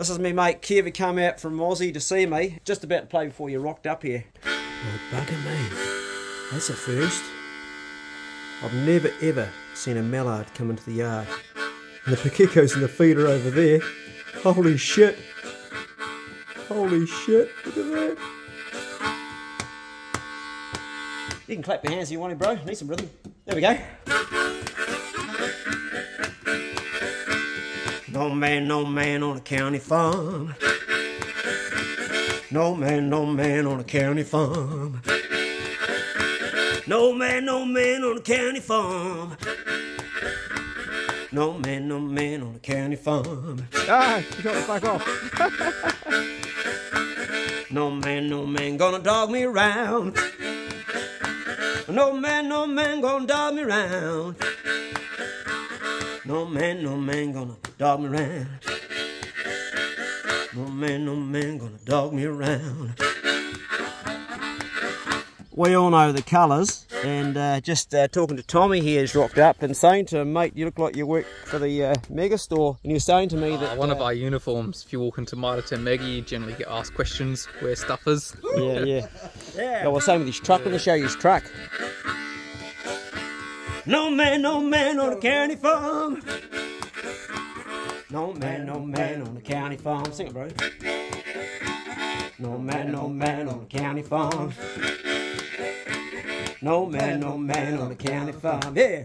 This is me mate Kev, come out from Aussie to see me. Just about to play before you rocked up here. Oh, bugger me. That's a first. I've never ever seen a mallard come into the yard. And the pukekos and the feeder over there. Holy shit. Holy shit. Look at that. You can clap your hands if you want to, bro. Need some rhythm. There we go. No man, no man on a county farm. No man, no man on a county farm. No man, no man on a county farm. No man, no man on a county farm. Ah, you got to back off. No man, no man gonna dog me around. No man, no man gonna dog me around. No man, no man gonna dog me around. No man, no man gonna dog me around. We all know the colours, and uh, just uh, talking to Tommy here has rocked up and saying to him, mate, you look like you work for the uh, mega store, and you're saying to me that Uh, one of uh, our uniforms, if you walk into Mitre Maggie, you generally get asked questions where stuff is. Yeah, yeah. yeah. well, same with his truck. Let me show you his truck. No man, no man on a county farm. No man, no man on a county farm. Sing it, bro. No man, no man on a county farm. No man, no man on a county farm. Yeah.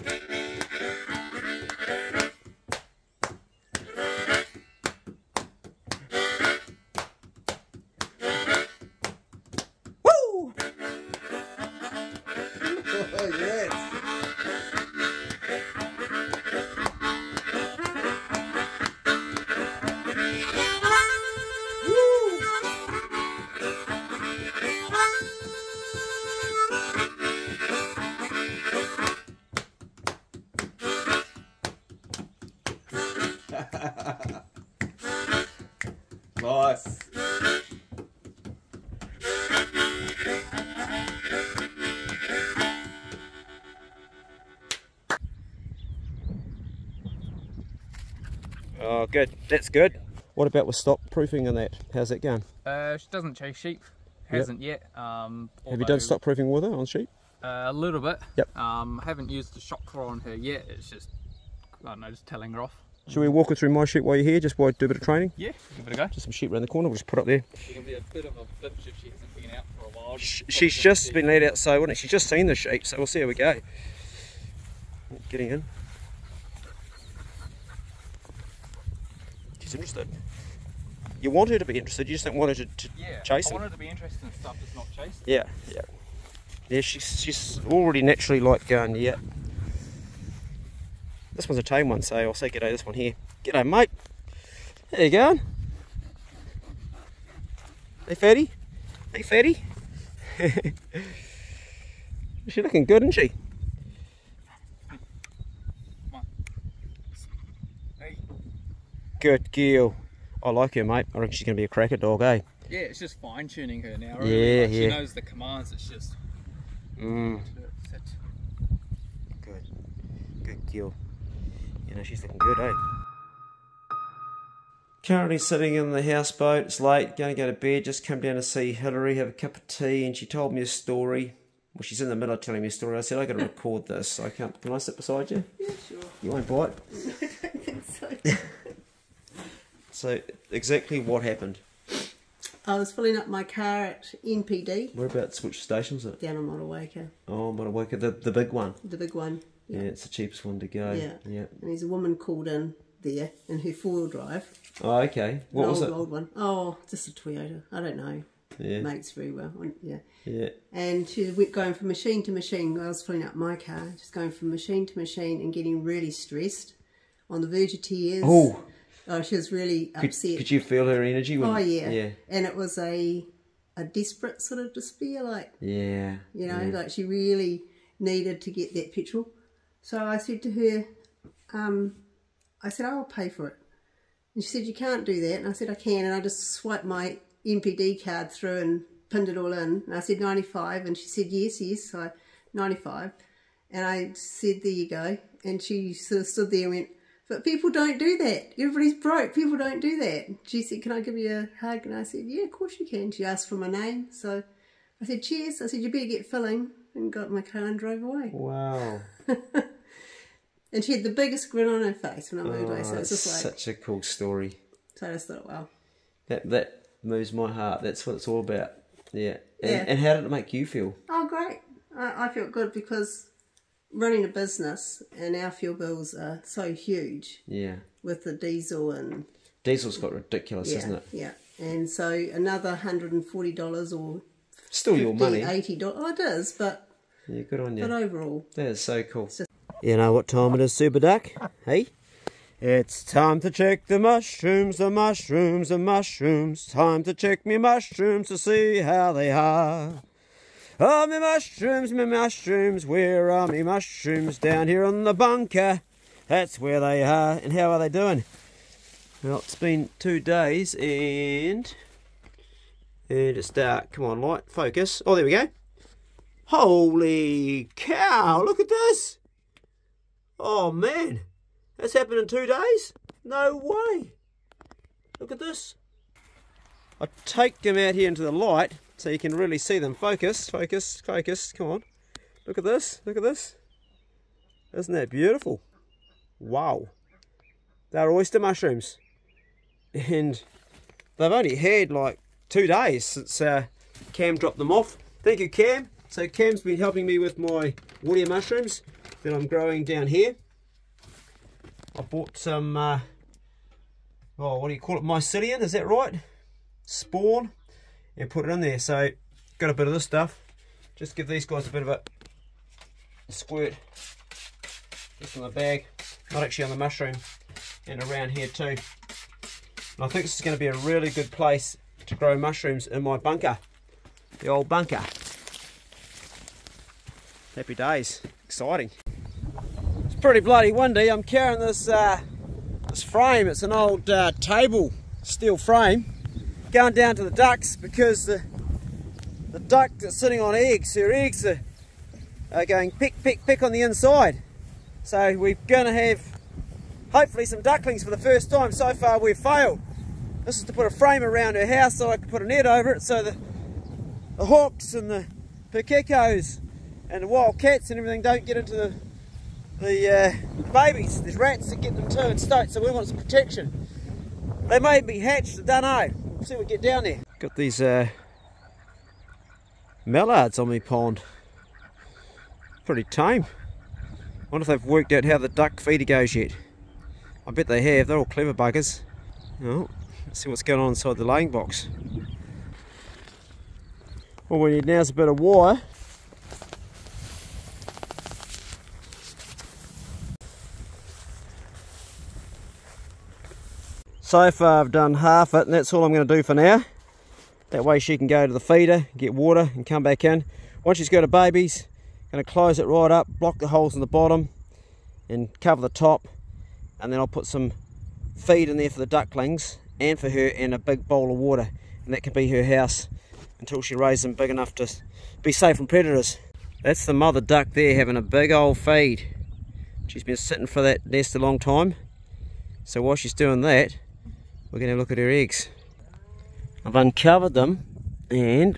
Good. That's good. What about with stock proofing and that? How's that going? Uh, she doesn't chase sheep, hasn't yet. Um, Have you done although, stock proofing with her on sheep? Uh, a little bit. Yep. Um, haven't used the shock collar on her yet. It's just, I don't know, just telling her off. Should we walk her through my sheep while you're here, just while I do a bit of training? Yeah, give it a go. Just some sheep around the corner, we'll just put up there. She can be a bit of a bitch if she hasn't been out for a while. Sh- She's just been let out, so wouldn't it? She's just seen the sheep, so we'll see how we go. Getting in. Interested. You want her to be interested, you just don't want her to, to Yeah, chase I him. want her to be interested in stuff that's not chased. Yeah, yeah. Yeah, she's, she's already naturally like going, yeah. This one's a tame one, so I'll say g'day this one here. G'day, mate. How you going? Hey, fatty. Hey, fatty. She's looking good, isn't she? Hey. Good girl. I like her, mate. I reckon she's going to be a cracker dog, eh? Yeah, it's just fine tuning her now. Yeah, Really. Like, She knows the commands. It's just Mm. Good. Good girl. You know, she's looking good, eh? Currently sitting in the houseboat. It's late, going to go to bed. Just come down to see Hilary, have a cup of tea, and she told me a story. Well, she's in the middle of telling me a story. I said, i got to record this. I can't. Can I sit beside you? Yeah, sure. You won't bite? I don't think so, So, exactly what happened? I was filling up my car at NPD Whereabouts, which station was it? down on Motueka, Oh, Motueka, the, the big one. the big one. Yeah, it's the cheapest one to go. Yeah. Yeah. And there's a woman called in there in her four wheel drive. Oh, okay. What an was old, it? old one. Oh, just a Toyota. I don't know. Yeah. Mates very well. Yeah. Yeah. And she went going from machine to machine. I was filling up my car, just going from machine to machine and getting really stressed, on the verge of tears. Oh. Oh, she was really Could, upset. could you feel her energy? When, oh yeah. Yeah. And it was a a desperate sort of despair, like Yeah. you know, yeah. like she really needed to get that petrol. So I said to her, um, I said, I'll pay for it. And she said, you can't do that. And I said, I can. And I just swiped my NPD card through and pinned it all in. And I said, 95. And she said, yes, yes. So 95. And I said, there you go. And she sort of stood there and went, But people don't do that. Everybody's broke. People don't do that. She said, Can I give you a hug? And I said, Yeah, of course you can. She asked for my name. So I said, Cheers. I said, You better get filling. And got in my car and drove away. Wow. And she had the biggest grin on her face when I moved away. Oh, So it's that's just like, such a cool story. so I just thought, wow. That that moves my heart. That's what it's all about. Yeah. And, Yeah. and how did it make you feel? Oh, great. I, I felt good because running a business and our fuel bills are so huge Yeah. with the diesel and Diesel's got ridiculous, yeah, isn't it? yeah. And so another $140 or Still your money. $80. Oh, it is, but, Yeah, good on you. but overall. That is so cool. You know what time it is, Super Duck? Hey? It's time to check the mushrooms, the mushrooms, the mushrooms. Time to check me mushrooms to see how they are. Oh, me mushrooms, my mushrooms, where are me mushrooms? Down here on the bunker, that's where they are. And how are they doing? Well, it's been two days and. And it's dark. Come on, light, focus. Oh, there we go. Holy cow, look at this! Oh man, that's happened in two days? No way! Look at this. I take them out here into the light so you can really see them. Focus, focus, focus, come on. Look at this, look at this. Isn't that beautiful? Wow. They're oyster mushrooms. And they've only had like two days since uh, Cam dropped them off. Thank you, Cam. So Cam's been helping me with my wood ear mushrooms that I'm growing down here. I bought some, uh, oh, what do you call it, mycelium, is that right? Spawn, and put it in there. So, got a bit of this stuff. Just give these guys a bit of a, a squirt. Just on the bag, not actually on the mushroom, and around here too. And I think this is going to be a really good place to grow mushrooms in my bunker. The old bunker. Happy days. Exciting. It's pretty bloody windy. I'm carrying this uh, this frame. It's an old uh, table steel frame. Going down to the ducks because the the duck that's sitting on eggs, her eggs are, are going pick, pick, pick on the inside. So we're going to have hopefully some ducklings for the first time. So far we've failed. This is to put a frame around her house so I can put a net over it so the, the hawks and the pukekos and the wild cats and everything don't get into the the uh, babies. There's rats that get them too and stoats, so we want some protection. They may be hatched, I don't know. See what we get down there. Got these uh, mallards on me pond. Pretty tame. Wonder if they've worked out how the duck feeder goes yet. I bet they have, they're all clever buggers. Oh, let's see what's going on inside the laying box. All we need now is a bit of wire. So far I've done half it and that's all I'm going to do for now. That way she can go to the feeder, get water and come back in. Once she's got her babies, going to close it right up, block the holes in the bottom and cover the top and then I'll put some feed in there for the ducklings and for her and a big bowl of water and that can be her house until she raises them big enough to be safe from predators. That's the mother duck there having a big old feed. She's been sitting for that nest a long time. So while she's doing that, we're going to look at her eggs. I've uncovered them and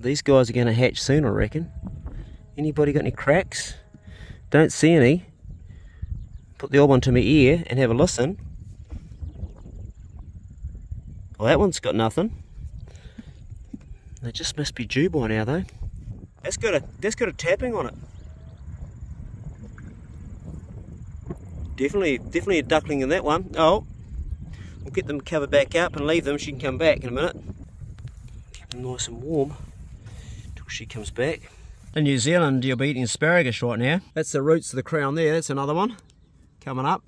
these guys are going to hatch soon I reckon. Anybody got any cracks? Don't see any. Put the old one to my ear and have a listen. Well that one's got nothing. They just must be due by now though. That's got a that's got a tapping on it. Definitely definitely a duckling in that one. Oh, We'll get them covered back up and leave them. She can come back in a minute. Keep them nice and warm until she comes back. In New Zealand, you'll be eating asparagus right now. That's the roots of the crown there. That's another one coming up.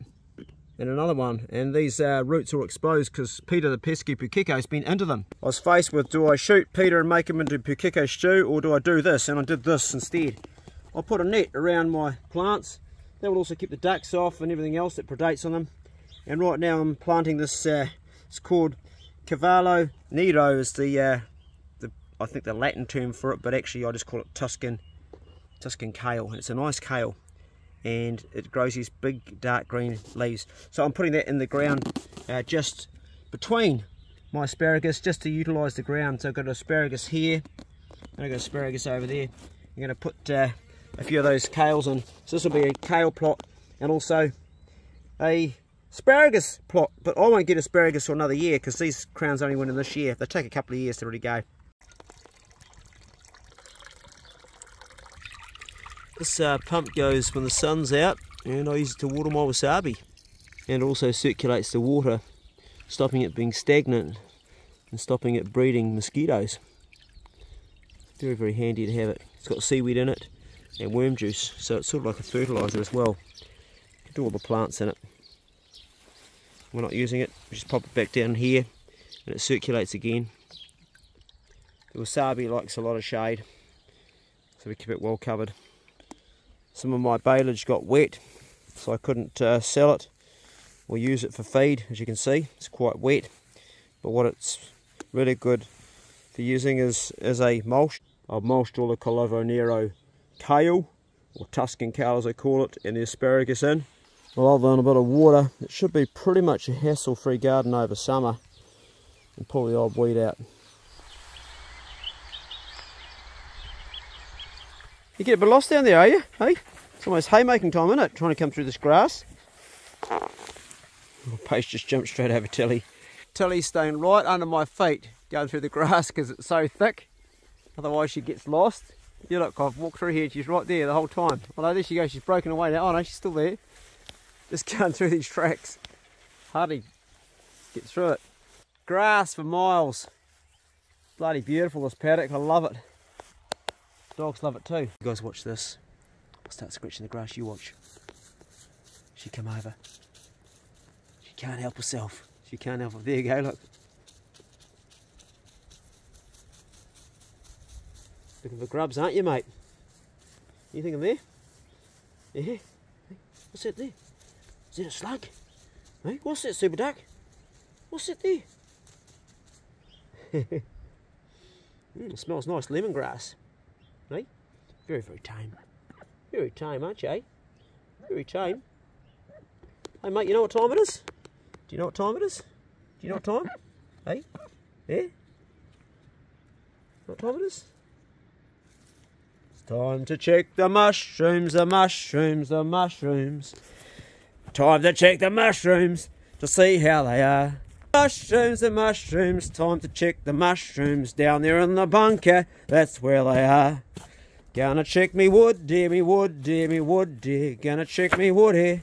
And another one. And these uh, roots are exposed because Peter the pesky pukeko has been into them. I was faced with do I shoot Peter and make him into pukeko stew or do I do this? And I did this instead. I put a net around my plants. That will also keep the ducks off and everything else that predates on them and right now I'm planting this uh, it's called Cavolo Nero is the, uh, the I think the Latin term for it but actually I just call it Tuscan Tuscan kale it's a nice kale and it grows these big dark green leaves. So I'm putting that in the ground uh, just between my asparagus just to utilise the ground. So I've got asparagus here and I've got asparagus over there. I'm going to put uh, a few of those kales in. So this will be a kale plot and also a asparagus plot. But I won't get asparagus for another year because these crowns only went in this year. They take a couple of years to really go. This uh, pump goes when the sun's out and I use it to water my wasabi and also circulates the water stopping it being stagnant and stopping it breeding mosquitoes. Very very handy to have it. It's got seaweed in it and worm juice so it's sort of like a fertiliser as well. Do all the plants in it. We're not using it, we just pop it back down here and it circulates again. The wasabi likes a lot of shade so we keep it well covered. Some of my baleage got wet, so I couldn't uh, sell it or use it for feed. As you can see, it's quite wet. But what it's really good for using is as a mulch. I've mulched all the Cavolo Nero kale, or Tuscan kale as I call it, and the asparagus in. Well, other than a bit of water, it should be pretty much a hassle-free garden over summer. And pull the old weed out. You get a bit lost down there, are you? Hey? It's almost haymaking time, isn't it? Trying to come through this grass. Pace just jumped straight over Tilly. Tilly's staying right under my feet, going through the grass because it's so thick. Otherwise she gets lost. You look, I've walked through here and she's right there the whole time. Oh there she goes, she's broken away now. Oh no, she's still there. Just going through these tracks. Hardly get through it. Grass for miles. Bloody beautiful this paddock, I love it. Dogs love it too. You guys watch this. I'll start scratching the grass, you watch. She come over. She can't help herself. She can't help it. There you go, look. Looking for grubs, aren't you, mate? You think I'm there? Yeah. What's that there? Is it a slug? Hey, what's it, super duck? What's it there? mm, it smells nice, lemongrass. Hey? Very, very tame. Very tame, aren't you, eh? Very tame. Hey, mate, you know what time it is? Do you know what time it is? Do you know what time? Hey? Yeah? What time it is? It's time to check the mushrooms, the mushrooms, the mushrooms. Time to check the mushrooms to see how they are. Mushrooms and mushrooms, time to check the mushrooms down there in the bunker, that's where they are. Gonna check me wood, dear, me wood, dear, me wood, dear. Gonna check me wood here,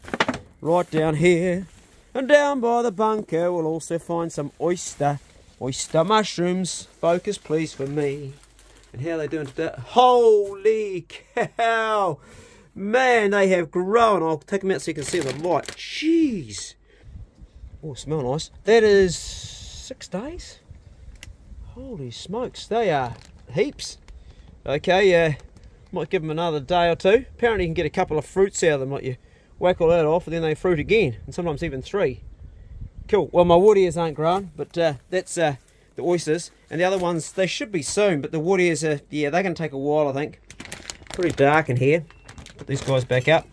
right down here. And down by the bunker, we'll also find some oyster, oyster mushrooms. Focus, please, for me. And how are they doing today? Holy cow! Man, they have grown. I'll take them out so you can see the light. Jeez. Oh, smell nice. That is six days. Holy smokes, they are heaps. Okay, uh, might give them another day or two. Apparently you can get a couple of fruits out of them, like you whack all that off and then they fruit again, and sometimes even three. Cool, well my wood ears aren't grown, but uh, that's uh, the oysters. And the other ones, they should be soon, but the wood ears are, yeah, they're to take a while I think. Pretty dark in here. Put these guys back up.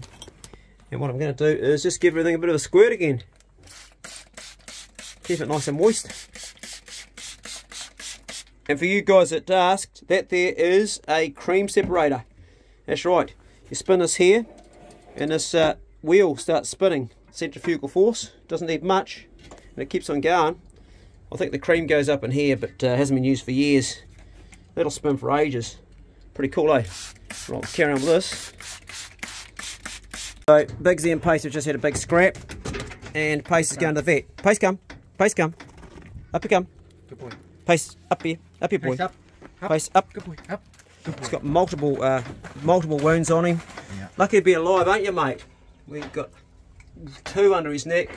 And what I'm going to do is just give everything a bit of a squirt again. Keep it nice and moist. And for you guys that asked, that there is a cream separator. That's right. You spin this here, and this uh, wheel starts spinning. Centrifugal force. Doesn't need much, and it keeps on going. I think the cream goes up in here, but uh, hasn't been used for years. That'll spin for ages. Pretty cool, eh? Right, carry on with this. So, Bigsy and Pace have just had a big scrap, and Pace is going to the vet. Pace, come. Pace, come. Up you come. Good boy. Pace, up here. Up here, boy. Pace up. Up. Pace, up. Good boy. Up. Good boy. He's got multiple uh, multiple wounds on him. Yeah. Lucky to be alive, ain't you, mate? We've got two under his neck.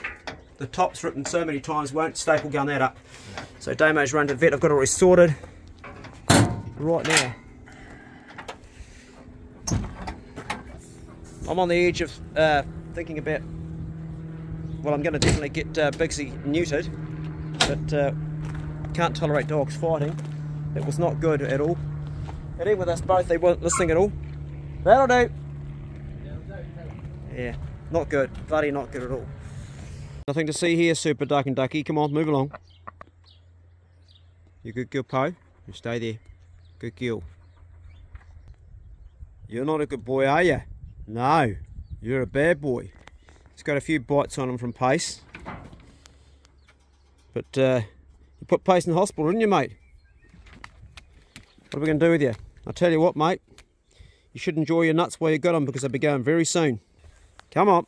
The top's ripped so many times, won't staple gun that up. So Damo's run to the vet. I've got it already sorted right now. I'm on the edge of uh, thinking about. Well, I'm going to definitely get uh, Bigsy neutered, but uh, can't tolerate dogs fighting. It was not good at all. And even with us both, they weren't listening at all. That'll do. Yeah, not good. Bloody not good at all. Nothing to see here, Super Duck and Ducky. Come on, move along. You good girl, Poe? You stay there. Good girl. You're not a good boy, are you? No, you're a bad boy. It's got a few bites on him from Pace. But uh, you put Pace in the hospital, didn't you, mate? What are we going to do with you? I'll tell you what, mate. You should enjoy your nuts while you got them because they'll be going very soon. Come on.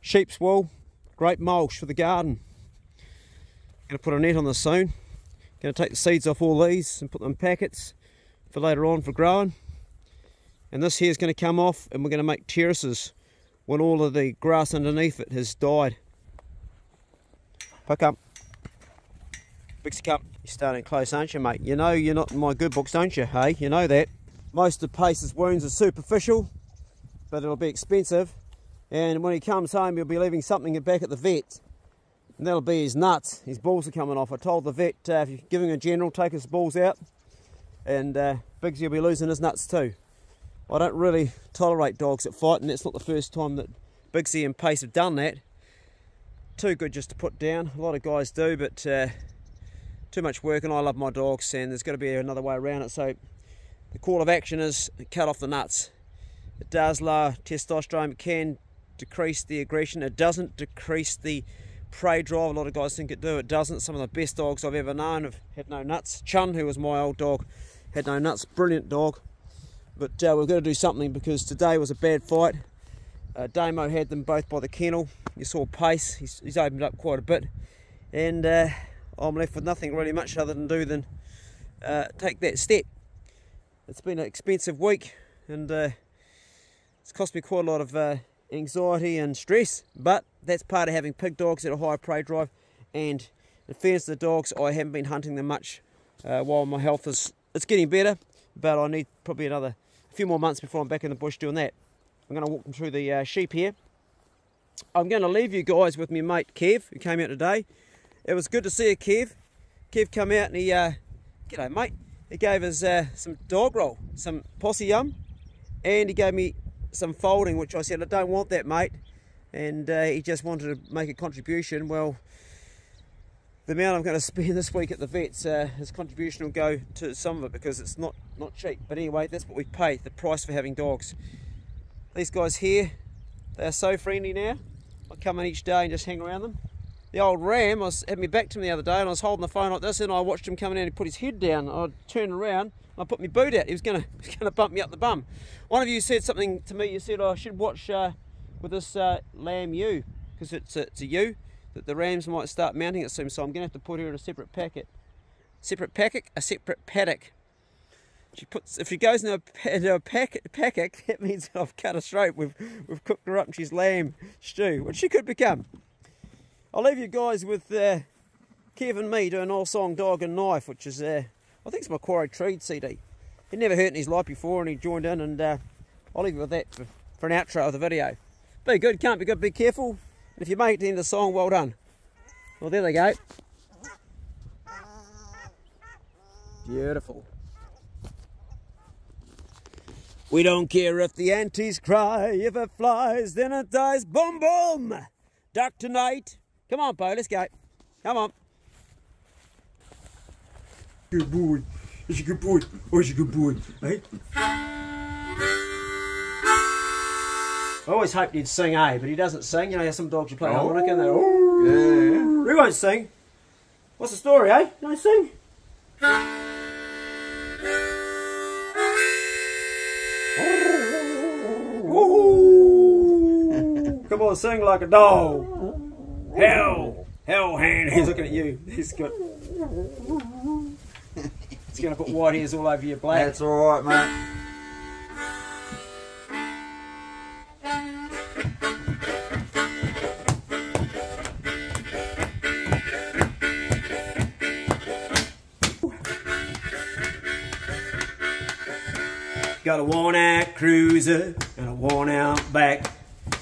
Sheep's wool, great mulch for the garden. Going to put a net on this soon. Going to take the seeds off all these and put them in packets for later on for growing. And this here is going to come off and we're going to make terraces when all of the grass underneath it has died. Pick up. Bigsy cup. You're starting close, aren't you, mate? You know you're not in my good books, don't you? Hey, you know that. Most of Pace's wounds are superficial, but it'll be expensive. And when he comes home, he'll be leaving something back at the vet. And that'll be his nuts. His balls are coming off. I told the vet uh, if you're giving a general, take his balls out. And uh, Biggsy will be losing his nuts too. I don't really tolerate dogs that fight, and that's not the first time that Biggsy and Pace have done that. Too good just to put down. A lot of guys do, but uh, too much work, and I love my dogs, and there's got to be another way around it. So the call of action is cut off the nuts. It does lower testosterone, it can decrease the aggression, it doesn't decrease the prey drive. A lot of guys think it do, it doesn't. Some of the best dogs I've ever known have had no nuts. Chun, who was my old dog, had no nuts, brilliant dog. But uh, we've got to do something because today was a bad fight. Uh, Damo had them both by the kennel. You saw Pace, he's, he's opened up quite a bit. And uh, I'm left with nothing really much other than do than uh, take that step. It's been an expensive week and uh, it's cost me quite a lot of uh, anxiety and stress, but that's part of having pig dogs at a higher prey drive. And in fairness to the dogs, I haven't been hunting them much uh, while my health is it's getting better, but I need probably another few more months before I'm back in the bush doing that. I'm going to walk them through the uh, sheep here. I'm going to leave you guys with my mate Kev, who came out today. It was good to see a Kev. Kev come out and he, uh, g'day mate, he gave us uh, some dog roll, some posse yum, and he gave me some folding, which I said, I don't want that mate. And uh, he just wanted to make a contribution. Well, the amount I'm going to spend this week at the vets, uh, his contribution will go to some of it because it's not, not cheap. But anyway, that's what we pay, the price for having dogs. These guys here, they are so friendly now. I come in each day and just hang around them. The old ram, I was, had me back to me the other day and I was holding the phone like this and I watched him coming in and he put his head down. I turned around I put my boot out. He was going to bump me up the bum. One of you said something to me. You said oh, I should watch uh, with this uh, lamb ewe because it's it's a ewe that the rams might start mounting it soon. So I'm going to have to put her in a separate packet. Separate packet, a separate paddock. She puts if she goes into a, into a packet, packet, that means I've cut her straight. We've we've cooked her up and she's lamb stew, which she could become. I'll leave you guys with uh, Kev and me doing old song Dog and Knife, which is uh, I think it's my Quarry Treed CD. He never hurt in his life before and he joined in and uh, I'll leave you with that for, for an outro of the video. Be good, can't be good, be careful. And if you make it to the song, well done. Well, there they go. Beautiful. We don't care if the antis cry, if it flies, then it dies. Boom, boom! Duck tonight. Come on, Bo, let's go. Come on. Good boy. It's a good boy. Oh, it's a good boy. Right? I always hoped he'd sing, eh? But he doesn't sing. You know how some dogs you play Oh. harmonica and they're, oh, Yeah. we won't sing. What's the story, eh? Don't sing? Come on, sing like a dog. Hell, hell hand. He's looking at you. He's got. He's going to put white hairs all over your black. That's alright, mate. Got a worn out cruiser and a worn out back.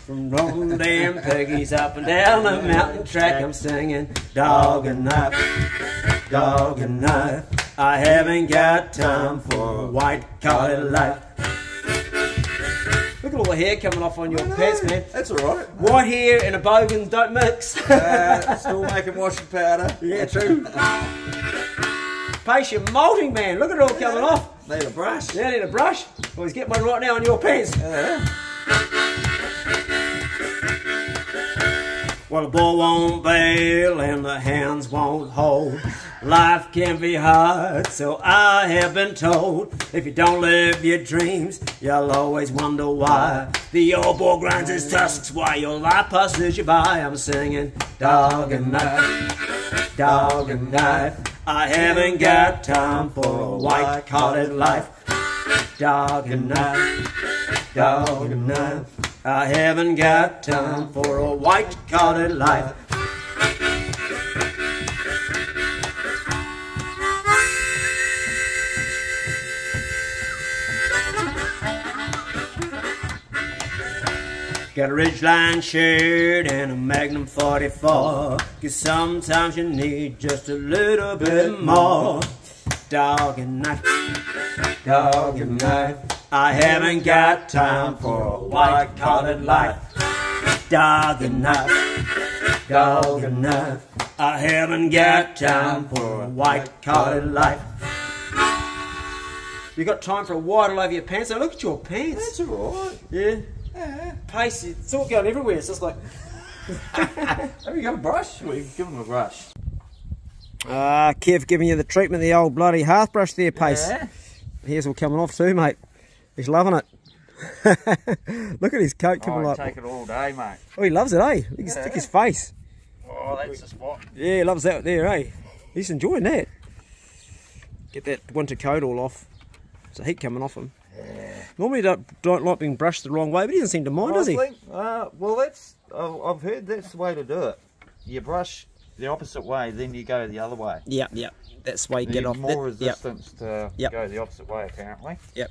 From rolling damn piggies up and down the mountain track, I'm singing dog and knife, dog and knife. I haven't got time for a white collar life. Look at all all the hair coming off on your pants, man. That's alright. White hair and a bogan don't mix. Uh, still making washing powder. yeah, true. Pace, you're molting, man. Look at it all coming off. Need a brush. Now need a brush. Well, he's getting one right now on your pants. Yeah. Well, the bull won't bail and the hands won't hold. Life can be hard, so I have been told. If you don't live your dreams, you'll always wonder why. The old bull grinds his tusks while your life passes you by. I'm singing dog and knife, dog and knife. I haven't got time for a white-collared life. Dog and knife, dog and knife. I haven't got time for a white-collared life. Got a Ridgeline shirt and a Magnum 44. Cause sometimes you need just a little bit more. Dog and knife, dog and knife. I haven't got time for a white collared life. Dog and knife, dog and knife. I haven't got time for a white collared life. You got time for a white all over your pants? Now look at your pants. That's alright. Yeah. Yeah. Pace, it's all going everywhere. It's just like. Have you got a brush? We give him a brush. Ah, Kev giving you the treatment, the old bloody hearth brush there, Pace. Yeah. Hair's all coming off too, mate. He's loving it. Look at his coat coming Oh, like. take it all day, mate. Oh, he loves it, eh? Look at Yeah. stick his face. Oh, that's the spot. Yeah, he loves that there, eh? He's enjoying that. Get that winter coat all off. There's a heat coming off him. Normally don't don't like being brushed the wrong way, but he doesn't seem to mind, does he? think, uh, well, that's I've I've heard that's the way to do it. You brush the opposite way, then you go the other way. Yeah, yeah. That's the way you You get get off. more that- yep. resistance to Yep. go the opposite way, apparently. Yep.